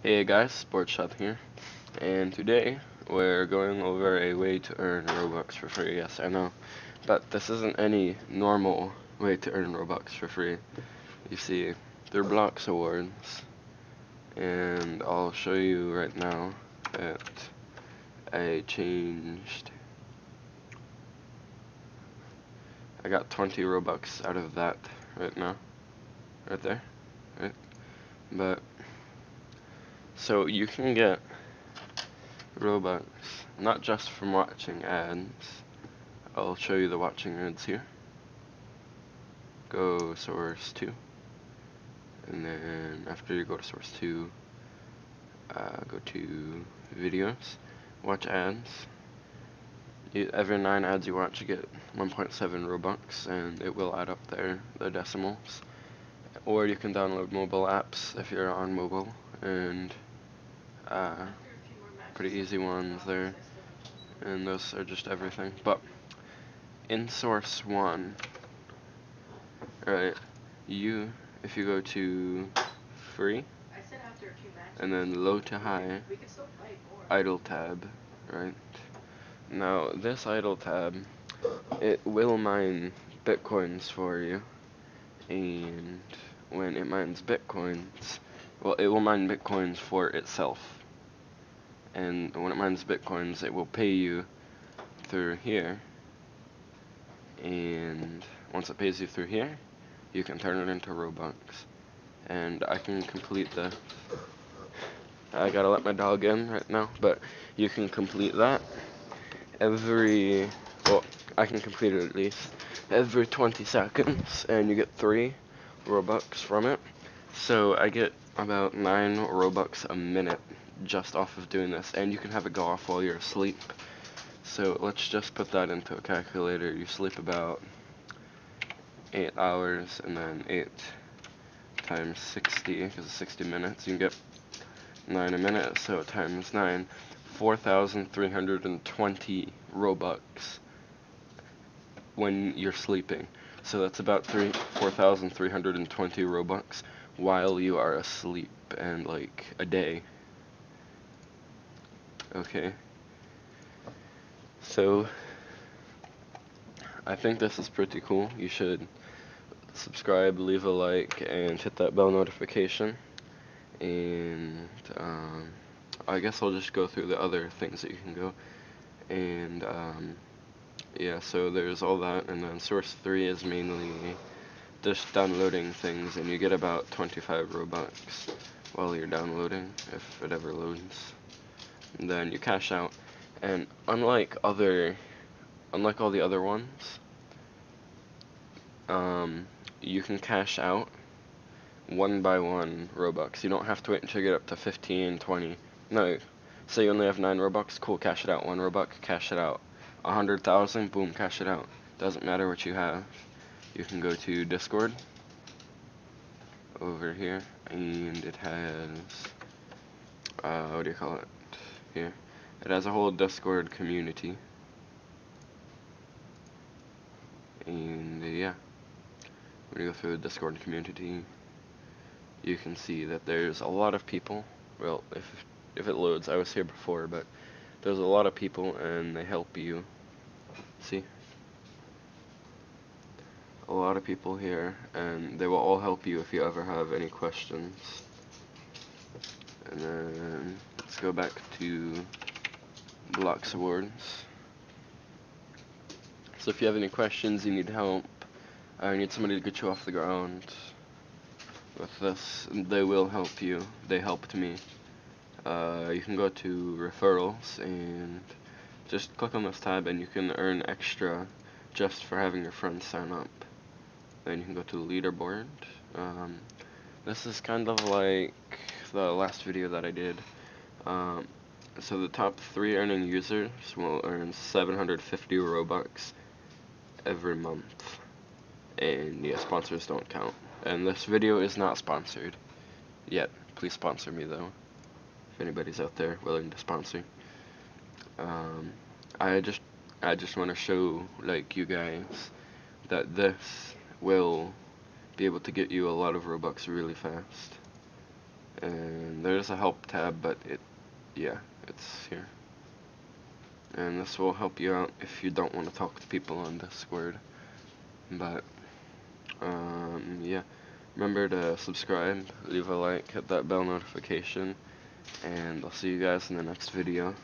Hey guys, Sportshot here, and today we're going over a way to earn Robux for free. Yes, I know, but this isn't any normal way to earn Robux for free. You see, they're Blox Awards, and I'll show you right now that I changed. I got 20 Robux out of that right now, right there, right, but so you can get Robux not just from watching ads. I'll show you the watching ads here. Go source 2. And then after you go to source 2, uh, go to videos, watch ads. You, every 9 ads you watch you get 1.7 Robux and it will add up there, the decimals. Or you can download mobile apps if you're on mobile and uh, pretty easy ones there. And those are just everything. But in source 1 right you if you go to free and then low to high idle tab right? Now this idle tab it will mine bitcoins for you. And when it mines bitcoins well it will mine bitcoins for itself and when it mines bitcoins it will pay you through here. And once it pays you through here you can turn it into Robux. And I can complete the I gotta let my dog in right now but you can complete that every well I can complete it at least every 20 seconds and you get 3 Robux from it. So I get about 9 Robux a minute just off of doing this and you can have it go off while you're asleep. So let's just put that into a calculator. You sleep about 8 hours and then 8 times 60 because it's 60 minutes you can get 9 a minute so times 9 4,320 Robux when you're sleeping. So that's about 3 4,320 Robux while you are asleep and like a day Okay. So, I think this is pretty cool. You should subscribe, leave a like, and hit that bell notification. And, um, I guess I'll just go through the other things that you can go. And, um, yeah, so there's all that, and then source 3 is mainly just downloading things, and you get about 25 Robux while you're downloading, if it ever loads then you cash out. And unlike other, unlike all the other ones, um, you can cash out one by one Robux. You don't have to wait until you get up to 15, 20. No, say you only have 9 Robux, cool, cash it out. 1 Robux, cash it out. 100,000, boom, cash it out. Doesn't matter what you have. You can go to Discord over here, and it has, uh, what do you call it? Here. It has a whole Discord community. And uh, yeah, when you go through the Discord community, you can see that there's a lot of people. Well, if if it loads, I was here before, but there's a lot of people and they help you. See? A lot of people here and they will all help you if you ever have any questions. And then let's go back to Blox Awards. So if you have any questions, you need help, I need somebody to get you off the ground with this, they will help you. They helped me. Uh, you can go to referrals and just click on this tab and you can earn extra just for having your friends sign up. Then you can go to leaderboard. Um, this is kind of like the last video that I did. Um, so the top three earning users will earn 750 Robux every month. And yeah, sponsors don't count. And this video is not sponsored yet. Please sponsor me though. If anybody's out there willing to sponsor. Um, I just I just want to show like you guys that this will be able to get you a lot of Robux really fast there's a help tab but it yeah it's here. And this will help you out if you don't want to talk to people on Discord. But um, yeah. Remember to subscribe leave a like hit that bell notification and I'll see you guys in the next video